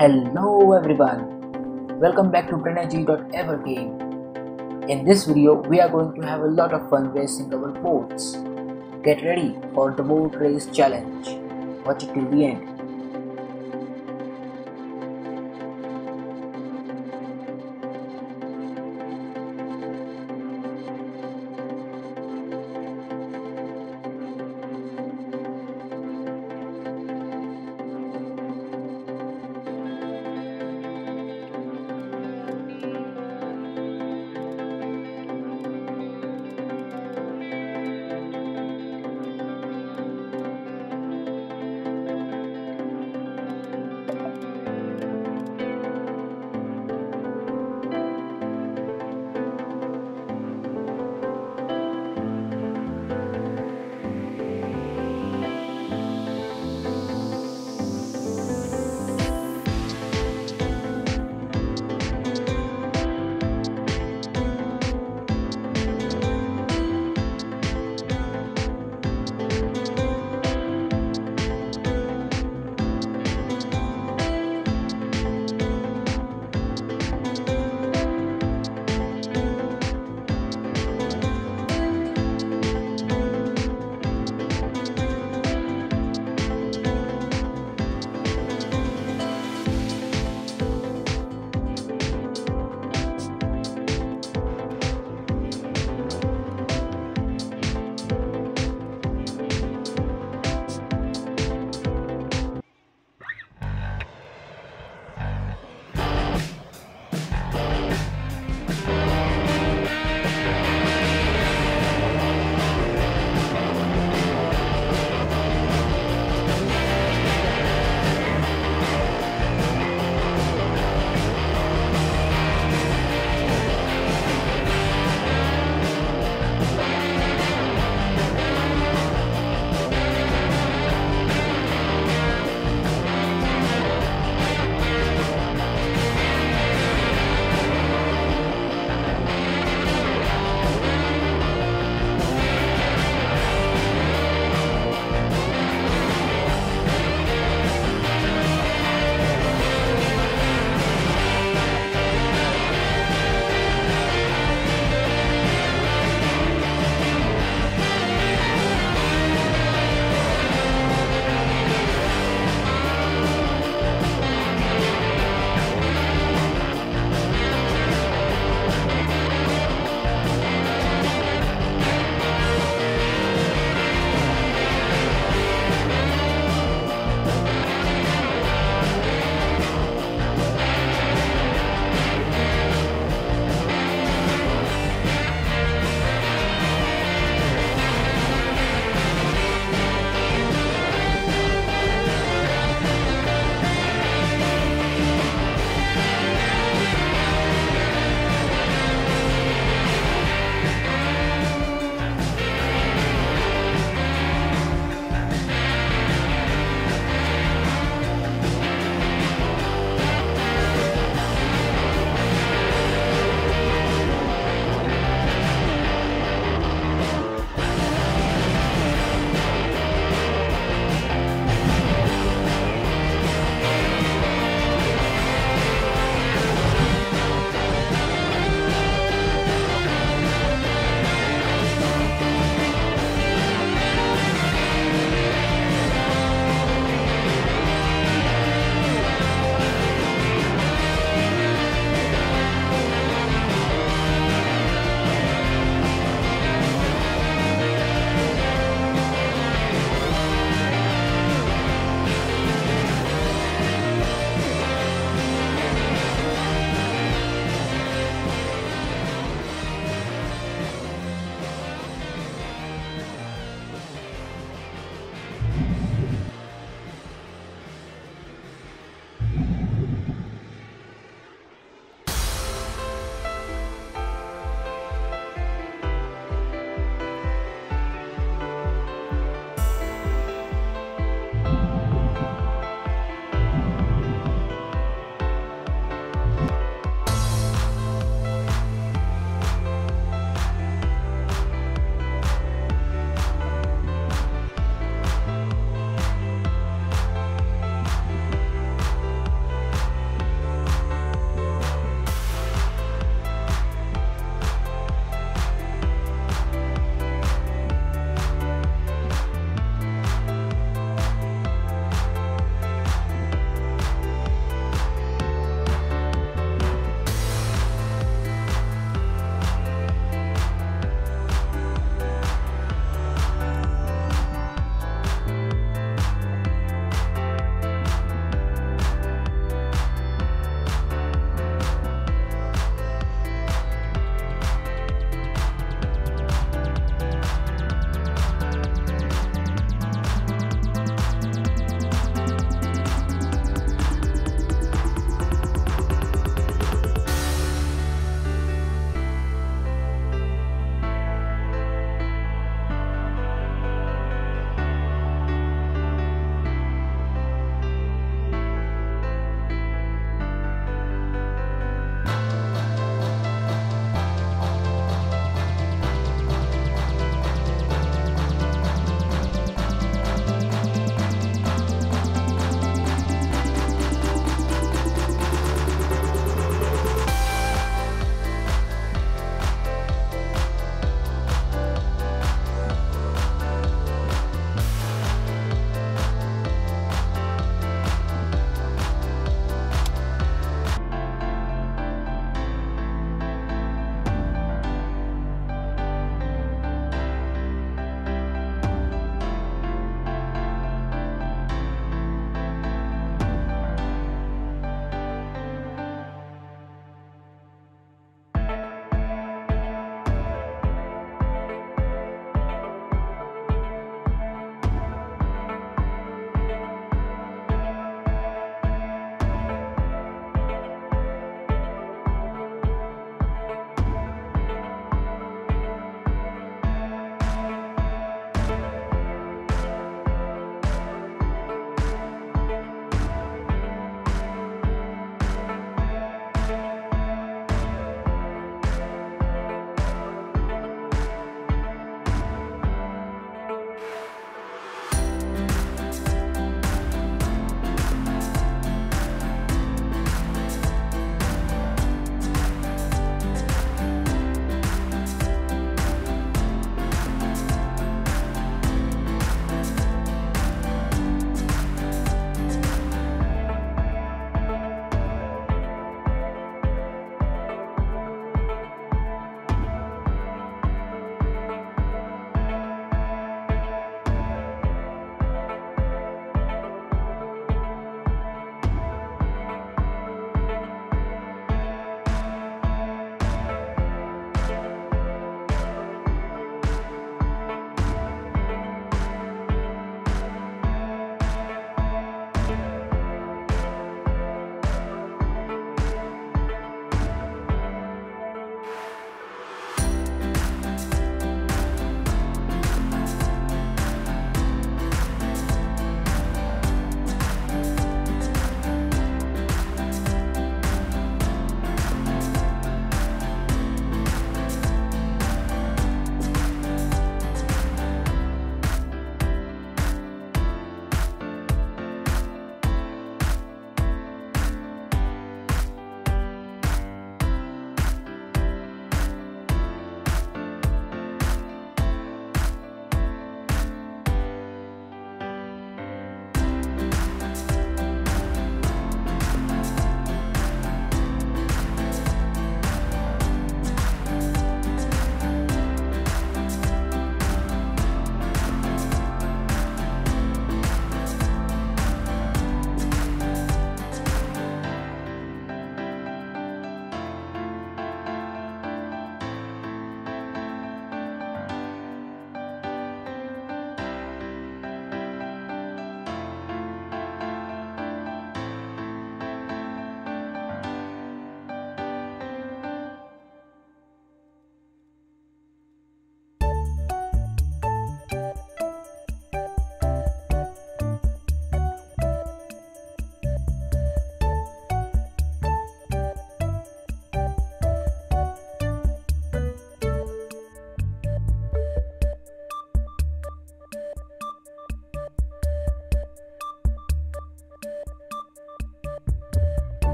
Hello everyone, welcome back to PranayG.Evergame. In this video, we are going to have a lot of fun racing our boats. Get ready for the boat race challenge. Watch it till the end.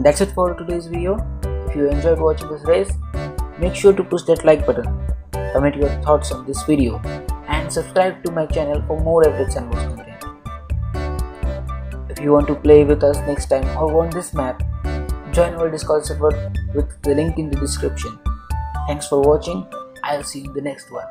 And that's it for today's video. If you enjoyed watching this race, make sure to push that like button, comment your thoughts on this video and subscribe to my channel for more updates and more content. If you want to play with us next time or want this map, join our Discord server with the link in the description. Thanks for watching. I'll see you in the next one.